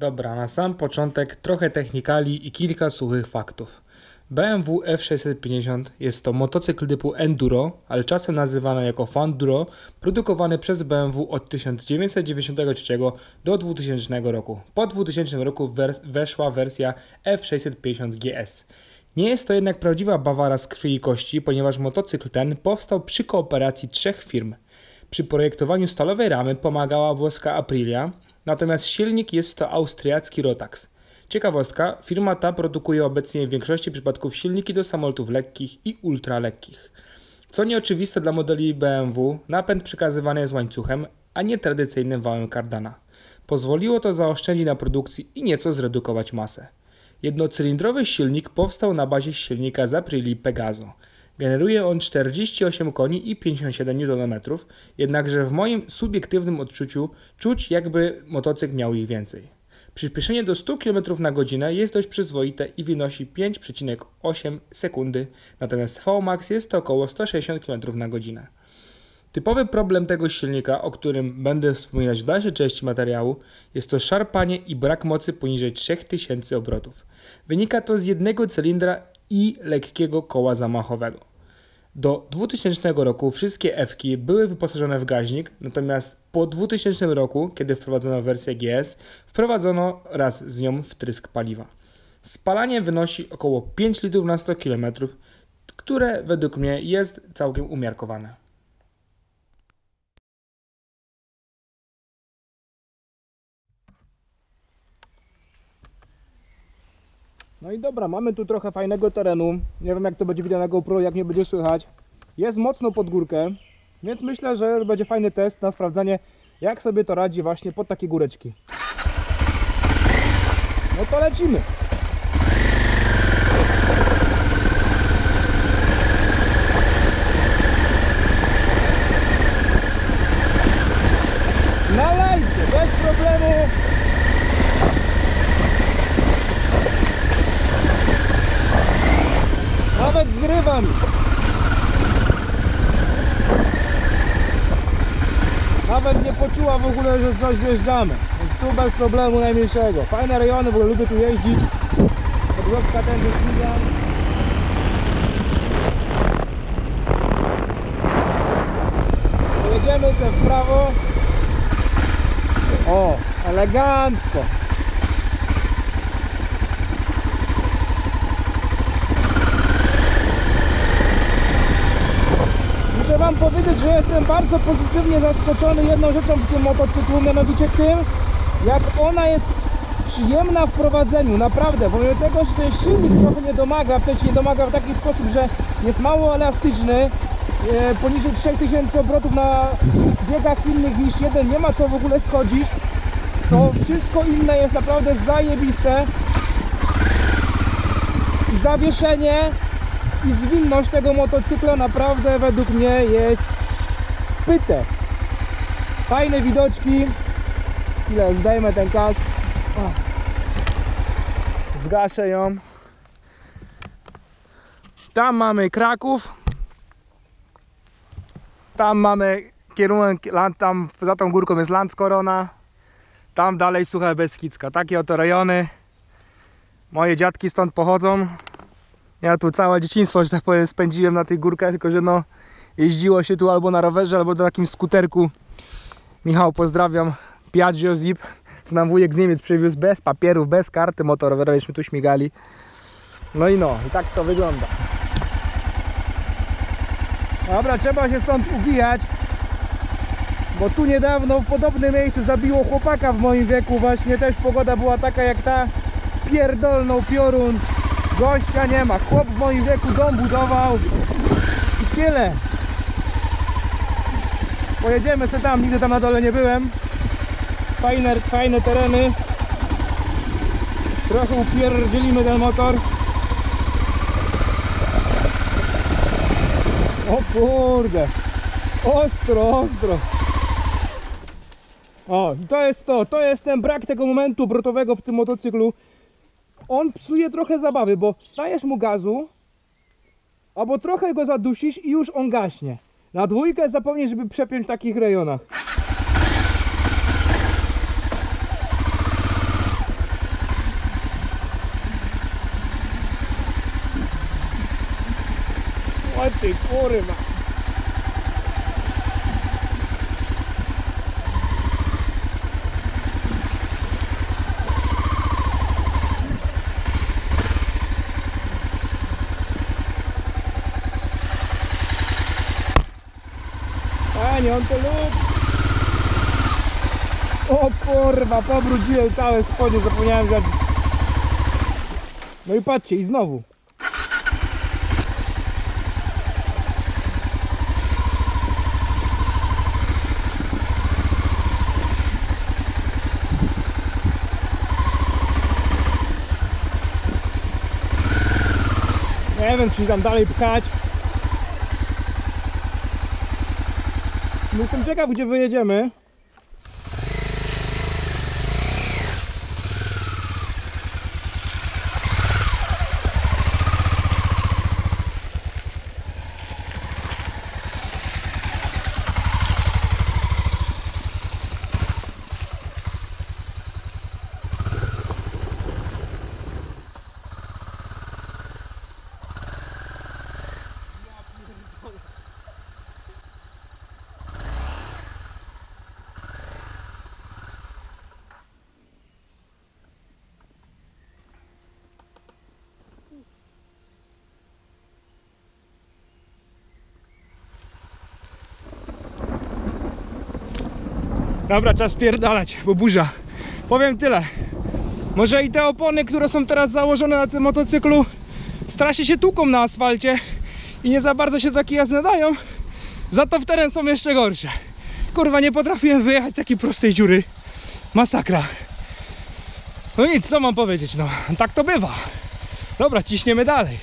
Dobra, na sam początek trochę technikali i kilka suchych faktów. BMW F650 jest to motocykl typu enduro, ale czasem nazywany jako Fanduro, produkowany przez BMW od 1993 do 2000 roku. Po 2000 roku weszła wersja F650 GS. Nie jest to jednak prawdziwa Bawara z krwi i kości, ponieważ motocykl ten powstał przy kooperacji trzech firm. Przy projektowaniu stalowej ramy pomagała włoska Aprilia, natomiast silnik jest to austriacki Rotax. Ciekawostka, firma ta produkuje obecnie w większości przypadków silniki do samolotów lekkich i ultralekkich. Co nieoczywiste dla modeli BMW, napęd przekazywany jest łańcuchem, a nie tradycyjnym wałem kardana. Pozwoliło to zaoszczędzić na produkcji i nieco zredukować masę. Jednocylindrowy silnik powstał na bazie silnika z Aprilii Pegaso. Generuje on 48 koni i 57 Nm, jednakże w moim subiektywnym odczuciu czuć jakby motocykl miał ich więcej. Przyspieszenie do 100 km na godzinę jest dość przyzwoite i wynosi 5,8 sekundy, natomiast Vmax jest to około 160 km na godzinę. Typowy problem tego silnika, o którym będę wspominać w dalszej części materiału, jest to szarpanie i brak mocy poniżej 3000 obrotów. Wynika to z jednego cylindra i lekkiego koła zamachowego. Do 2000 roku wszystkie F-ki były wyposażone w gaźnik, natomiast po 2000 roku, kiedy wprowadzono wersję GS, wprowadzono raz z nią wtrysk paliwa. Spalanie wynosi około 5 litrów na 100 km, które według mnie jest całkiem umiarkowane. No i dobra, mamy tu trochę fajnego terenu. Nie wiem jak to będzie widać na GoPro, jak nie będzie słychać. Jest mocno pod górkę, więc myślę, że będzie fajny test na sprawdzanie, jak sobie to radzi właśnie pod takie góreczki. No to lecimy. Nalejcie, bez problemu. Zrywam. Nawet nie poczuła w ogóle, że coś wjeżdżamy. Więc tu bez problemu najmniejszego. Fajne rejony, w ogóle lubię tu jeździć. Podwodka ten wyśmigam. Jedziemy sobie w prawo. O, elegancko. Muszę Wam powiedzieć, że jestem bardzo pozytywnie zaskoczony jedną rzeczą w tym motocyklu, mianowicie tym, jak ona jest przyjemna w prowadzeniu, naprawdę, pomimo tego, że ten silnik trochę nie domaga, w sensie nie domaga w taki sposób, że jest mało elastyczny, e, poniżej 3000 obrotów na biegach innych niż jeden, nie ma co w ogóle schodzić, to wszystko inne jest naprawdę zajebiste. I zawieszenie i zwinność tego motocykla naprawdę według mnie jest pyte. Fajne widoczki. Chwilę, zdejmę ten kask. Zgaszę ją. Tam mamy Kraków. Tam mamy kierunek, tam za tą górką jest Landskorona. Tam dalej Sucha Beskidzka. Takie oto rejony. Moje dziadki stąd pochodzą. Ja tu całe dzieciństwo, że tak powiem, spędziłem na tych górkach, tylko że no jeździło się tu albo na rowerze, albo na takim skuterku. Michał, pozdrawiam. Piaggio Zip. Znam wujek z Niemiec przywiózł bez papierów, bez karty motorowerowej, tu śmigali. No i no, i tak to wygląda. Dobra, trzeba się stąd uwijać. Bo tu niedawno w podobnym miejscu zabiło chłopaka w moim wieku. Właśnie też pogoda była taka jak ta. Pierdolną piorun. Gościa nie ma. Chłop w moim wieku dom budował. I tyle. Pojedziemy sobie tam, nigdy tam na dole nie byłem. Fajne, fajne tereny. Trochę upierdzielimy ten motor. O kurde. Ostro, ostro. O, to jest to. To jest ten brak tego momentu obrotowego w tym motocyklu on psuje trochę zabawy, bo dajesz mu gazu, albo trochę go zadusisz i już on gaśnie. Na dwójkę zapomnij, żeby przepiąć w takich rejonach. O ty kurwa! Kurwa, pobrudziłem całe spodnie, zapomniałem wziąć. No i patrzcie, i znowu. Nie wiem, czy tam dalej pchać. No Jestem ciekaw, gdzie wyjedziemy. Dobra, czas pierdalać, bo burza. Powiem tyle. Może i te opony, które są teraz założone na tym motocyklu, strasznie się tłuką na asfalcie i nie za bardzo się takie jazdy nadają. Za to w teren są jeszcze gorsze. Kurwa, nie potrafiłem wyjechać takiej prostej dziury. Masakra. No nic, co mam powiedzieć, no. Tak to bywa. Dobra, ciśniemy dalej.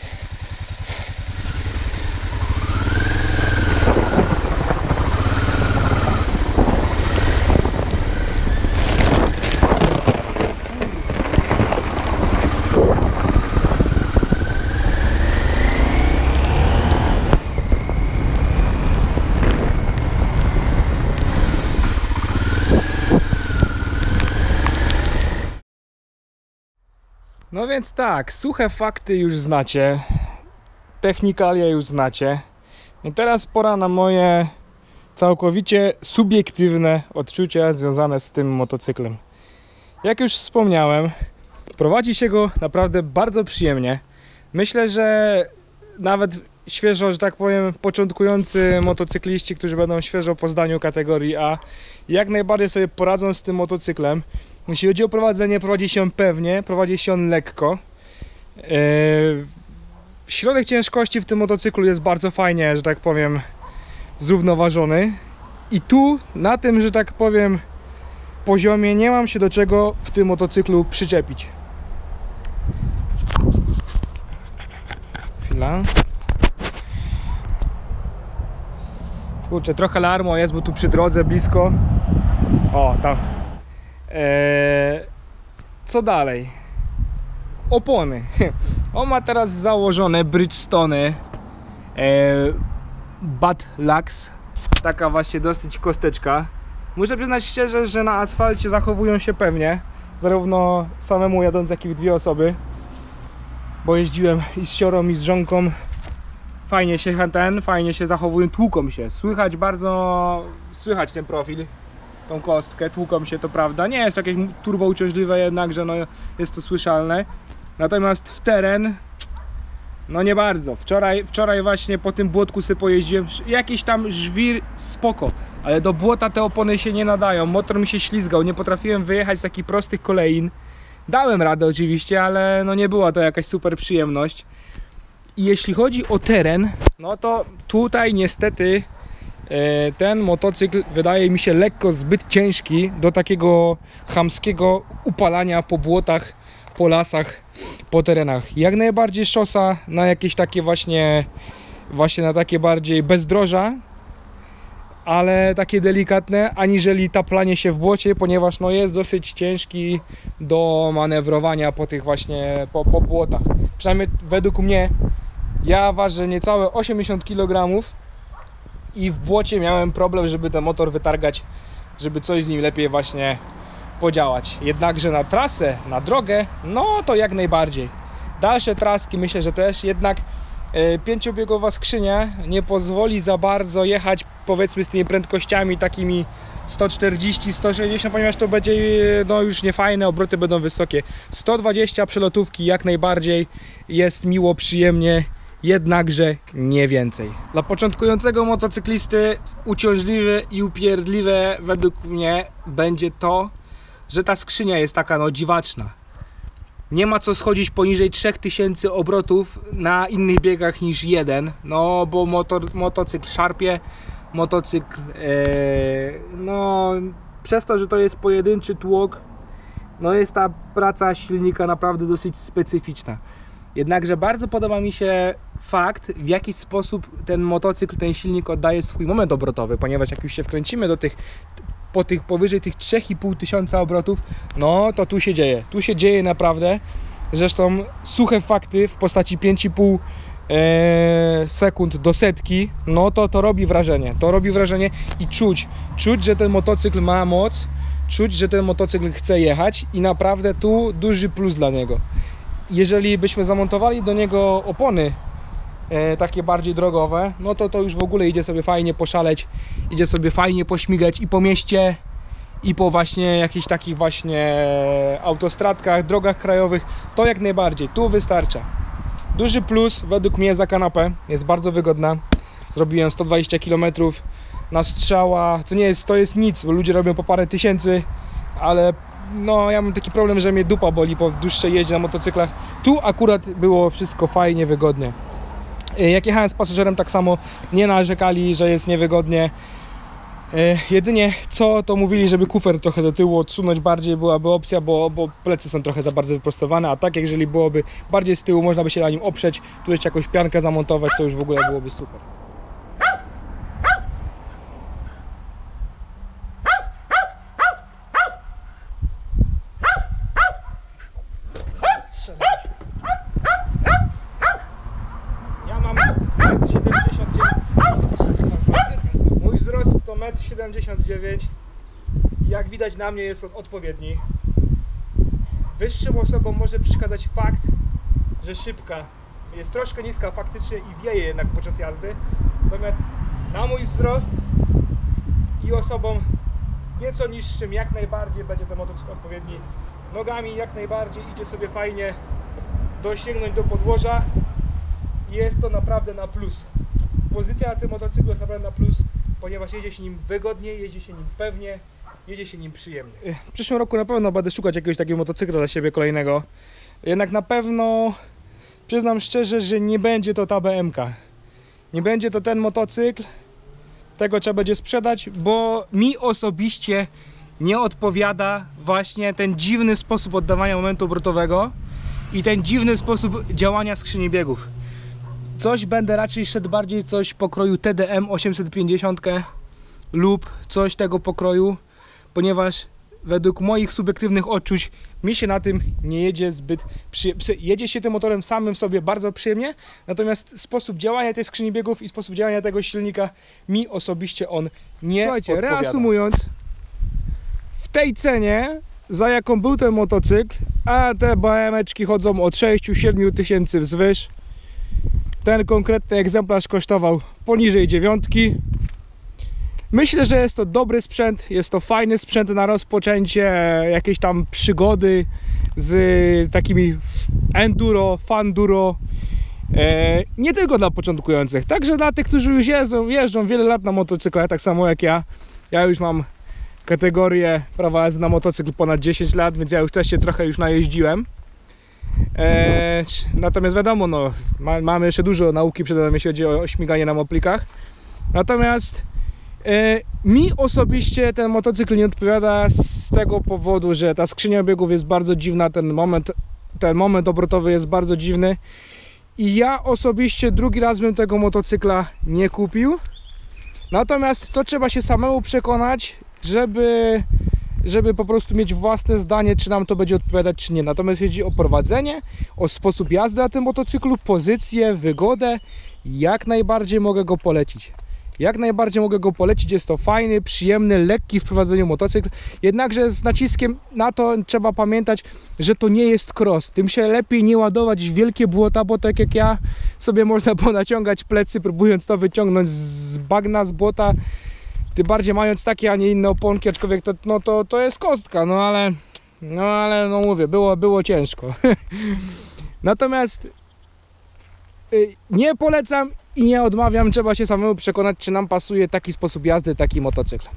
No więc tak, suche fakty już znacie, technikalia już znacie. I teraz pora na moje całkowicie subiektywne odczucia związane z tym motocyklem. Jak już wspomniałem, prowadzi się go naprawdę bardzo przyjemnie. Myślę, że nawet świeżo, że tak powiem, początkujący motocykliści, którzy będą świeżo po zdaniu kategorii A, jak najbardziej sobie poradzą z tym motocyklem. Jeśli chodzi o prowadzenie, prowadzi się on pewnie, prowadzi się on lekko. Eee, środek ciężkości w tym motocyklu jest bardzo fajnie, że tak powiem, zrównoważony. I tu, na tym, że tak powiem, poziomie, nie mam się do czego w tym motocyklu przyczepić. Chwila. Kurczę, trochę larmo jest, bo tu przy drodze blisko. O, tam. Eee, co dalej? Opony. On ma teraz założone Bridgestone Bad Lux. Taka właśnie dosyć kosteczka. Muszę przyznać szczerze, że na asfalcie zachowują się pewnie. Zarówno samemu jadąc, jak i w dwie osoby. Bo jeździłem i z siorą, i z żonką. Fajnie się ten, fajnie się zachowują, tłuką się. Słychać bardzo, słychać ten profil tą kostkę, tłuką się to prawda. Nie jest jakieś turbo uciążliwe jednakże no jest to słyszalne. Natomiast w teren no nie bardzo. Wczoraj, wczoraj właśnie po tym błotku sobie pojeździłem. Jakiś tam żwir spoko, ale do błota te opony się nie nadają. Motor mi się ślizgał, nie potrafiłem wyjechać z takich prostych kolejn. Dałem radę oczywiście, ale no nie była to jakaś super przyjemność. I jeśli chodzi o teren, no to tutaj niestety ten motocykl wydaje mi się lekko zbyt ciężki do takiego chamskiego upalania po błotach, po lasach, po terenach. Jak najbardziej szosa na jakieś takie właśnie, właśnie na takie bardziej bezdroża, ale takie delikatne, aniżeli taplanie się w błocie, ponieważ no jest dosyć ciężki do manewrowania po tych właśnie, po, po błotach. Przynajmniej według mnie, ja ważę niecałe 80 kg, i w błocie miałem problem, żeby ten motor wytargać, żeby coś z nim lepiej właśnie podziałać. Jednakże na trasę, na drogę, no to jak najbardziej. Dalsze traski myślę, że też jednak E, Pięciobiegowa skrzynia nie pozwoli za bardzo jechać powiedzmy z tymi prędkościami takimi 140, 160, ponieważ to będzie e, no już niefajne, obroty będą wysokie. 120 przelotówki jak najbardziej jest miło, przyjemnie, jednakże nie więcej. Dla początkującego motocyklisty uciążliwe i upierdliwe według mnie będzie to, że ta skrzynia jest taka no dziwaczna. Nie ma co schodzić poniżej 3000 obrotów na innych biegach niż jeden, no bo motor, motocykl szarpie, motocykl, e, no przez to, że to jest pojedynczy tłok, no jest ta praca silnika naprawdę dosyć specyficzna. Jednakże bardzo podoba mi się fakt, w jaki sposób ten motocykl, ten silnik oddaje swój moment obrotowy, ponieważ jak już się wkręcimy do tych, po tych powyżej tych 3,5 tysiąca obrotów, no to tu się dzieje. Tu się dzieje naprawdę. Zresztą suche fakty w postaci 5,5 e, sekund do setki, no to to robi wrażenie. To robi wrażenie i czuć, czuć, że ten motocykl ma moc, czuć, że ten motocykl chce jechać i naprawdę tu duży plus dla niego. Jeżeli byśmy zamontowali do niego opony takie bardziej drogowe, no to to już w ogóle idzie sobie fajnie poszaleć, idzie sobie fajnie pośmigać i po mieście, i po właśnie jakichś takich właśnie autostradkach, drogach krajowych, to jak najbardziej, tu wystarcza. Duży plus według mnie za kanapę, jest bardzo wygodna. Zrobiłem 120 km na strzała, to nie jest, to jest nic, bo ludzie robią po parę tysięcy, ale no ja mam taki problem, że mnie dupa boli po dłuższej jeździe na motocyklach. Tu akurat było wszystko fajnie, wygodnie. E, Jak jechałem z pasażerem, tak samo nie narzekali, że jest niewygodnie. E, Jedynie co to mówili, żeby kufer trochę do tyłu odsunąć bardziej byłaby opcja, bo, bo plecy są trochę za bardzo wyprostowane, a tak jeżeli byłoby bardziej z tyłu, można by się na nim oprzeć, tu jeszcze jakąś piankę zamontować, to już w ogóle byłoby super. Ja mam 1,79 Mój wzrost to 1,79 m. Jak widać na mnie jest on odpowiedni. Wyższym osobom może przeszkadzać fakt, że szybka jest troszkę niska faktycznie i wieje jednak podczas jazdy. Natomiast na mój wzrost i osobom nieco niższym jak najbardziej będzie ten motocykl odpowiedni. Nogami jak najbardziej idzie sobie fajnie dosięgnąć do podłoża. Jest to naprawdę na plus. Pozycja na tym motocyklu jest naprawdę na plus, ponieważ jedzie się nim wygodnie, jedzie się nim pewnie, jedzie się nim przyjemnie. W przyszłym roku na pewno będę szukać jakiegoś takiego motocykla dla siebie kolejnego. Jednak na pewno przyznam szczerze, że nie będzie to ta BMK. Nie będzie to ten motocykl. Tego trzeba będzie sprzedać, bo mi osobiście nie odpowiada właśnie ten dziwny sposób oddawania momentu obrotowego i ten dziwny sposób działania skrzyni biegów. Coś będę raczej szedł bardziej coś pokroju TDM 850 lub coś tego pokroju, ponieważ według moich subiektywnych odczuć mi się na tym nie jedzie zbyt przyjemnie. Jedzie się tym motorem samym w sobie bardzo przyjemnie, natomiast sposób działania tej skrzyni biegów i sposób działania tego silnika mi osobiście on nie Słuchajcie, odpowiada. reasumując, w tej cenie, za jaką był ten motocykl, a te BMeczki chodzą od 6-7 tysięcy wzwyż, ten konkretny egzemplarz kosztował poniżej dziewiątki. Myślę, że jest to dobry sprzęt, jest to fajny sprzęt na rozpoczęcie jakiejś tam przygody z takimi enduro, fanduro. E, nie tylko dla początkujących, także dla tych, którzy już jeżdżą, jeżdżą wiele lat na motocyklach, tak samo jak ja. Ja już mam kategorię prawa jazdy na motocykl ponad 10 lat, więc ja już też się trochę już najeździłem. E, natomiast wiadomo, no, ma, mamy jeszcze dużo nauki przed nami, jeśli chodzi o, o śmiganie na moplikach. Natomiast e, mi osobiście ten motocykl nie odpowiada z tego powodu, że ta skrzynia biegów jest bardzo dziwna, ten moment, ten moment obrotowy jest bardzo dziwny. I ja osobiście drugi raz bym tego motocykla nie kupił. Natomiast to trzeba się samemu przekonać, żeby, żeby po prostu mieć własne zdanie, czy nam to będzie odpowiadać, czy nie. Natomiast jeśli chodzi o prowadzenie, o sposób jazdy na tym motocyklu, pozycję, wygodę, jak najbardziej mogę go polecić. Jak najbardziej mogę go polecić, jest to fajny, przyjemny, lekki w prowadzeniu motocykl. Jednakże z naciskiem na to trzeba pamiętać, że to nie jest cross. Tym się lepiej nie ładować wielkie błota, bo tak jak ja sobie można ponaciągać plecy, próbując to wyciągnąć z bagna, z błota. Tym bardziej mając takie, a nie inne oponki, aczkolwiek to, no to, to jest kostka, no ale, no ale no mówię, było, było ciężko. Natomiast y, nie polecam i nie odmawiam, trzeba się samemu przekonać, czy nam pasuje taki sposób jazdy, taki motocykl.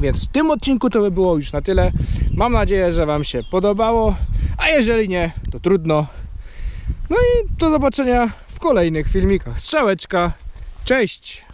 Więc w tym odcinku to by było już na tyle. Mam nadzieję, że Wam się podobało, a jeżeli nie, to trudno. No i do zobaczenia w kolejnych filmikach. Strzałeczka, cześć!